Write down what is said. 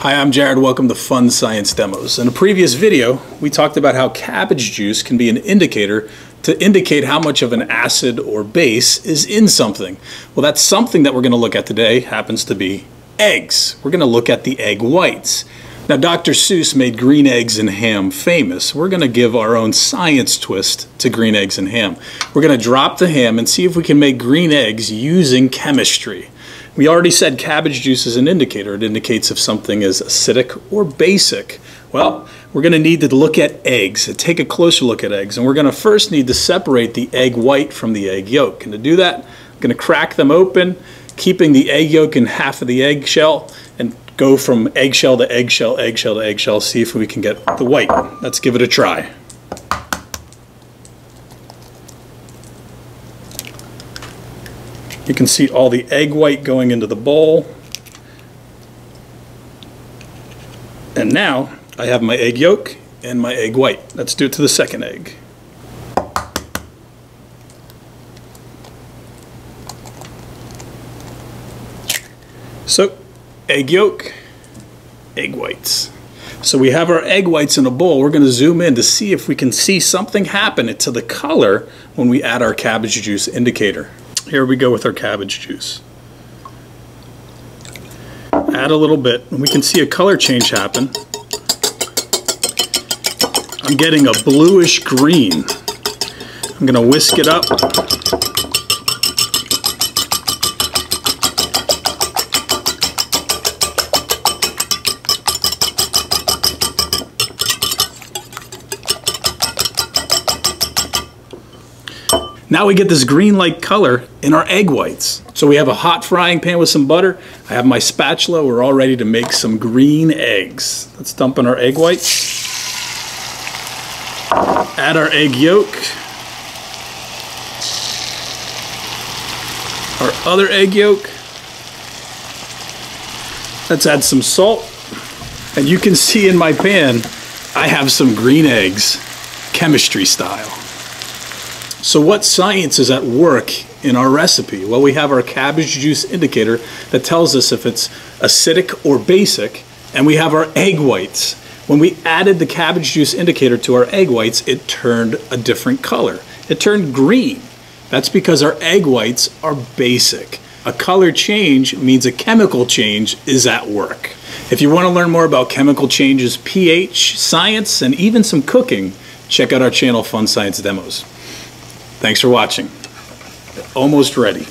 Hi, I'm Jared. Welcome to Fun Science Demos. In a previous video, we talked about how cabbage juice can be an indicator to indicate how much of an acid or base is in something. Well, that's something that we're going to look at today happens to be eggs. We're going to look at the egg whites. Now, Dr. Seuss made green eggs and ham famous. We're going to give our own science twist to green eggs and ham. We're going to drop the ham and see if we can make green eggs using chemistry. We already said cabbage juice is an indicator. It indicates if something is acidic or basic. Well, we're going to need to look at eggs, take a closer look at eggs. And we're going to first need to separate the egg white from the egg yolk. And to do that, I'm going to crack them open, keeping the egg yolk in half of the eggshell, and go from eggshell to eggshell, eggshell to eggshell, see if we can get the white. Let's give it a try. You can see all the egg white going into the bowl. And now I have my egg yolk and my egg white. Let's do it to the second egg. So, egg yolk, egg whites. So we have our egg whites in a bowl. We're going to zoom in to see if we can see something happen to the color when we add our cabbage juice indicator. Here we go with our cabbage juice. Add a little bit, and we can see a color change happen. I'm getting a bluish green. I'm to whisk it up Now we get this green-like color in our egg whites. So we have a hot frying pan with some butter. I have my spatula. We're all ready to make some green eggs. Let's dump in our egg whites. Add our egg yolk. Our other egg yolk. Let's add some salt. And you can see in my pan, I have some green eggs, chemistry style. So what science is at work in our recipe? Well, we have our cabbage juice indicator that tells us if it's acidic or basic, and we have our egg whites. When we added the cabbage juice indicator to our egg whites, it turned a different color. It turned green. That's because our egg whites are basic. A color change means a chemical change is at work. If you want to learn more about chemical changes, pH, science, and even some cooking, check out our channel Fun Science Demos. Thanks for watching. Almost ready.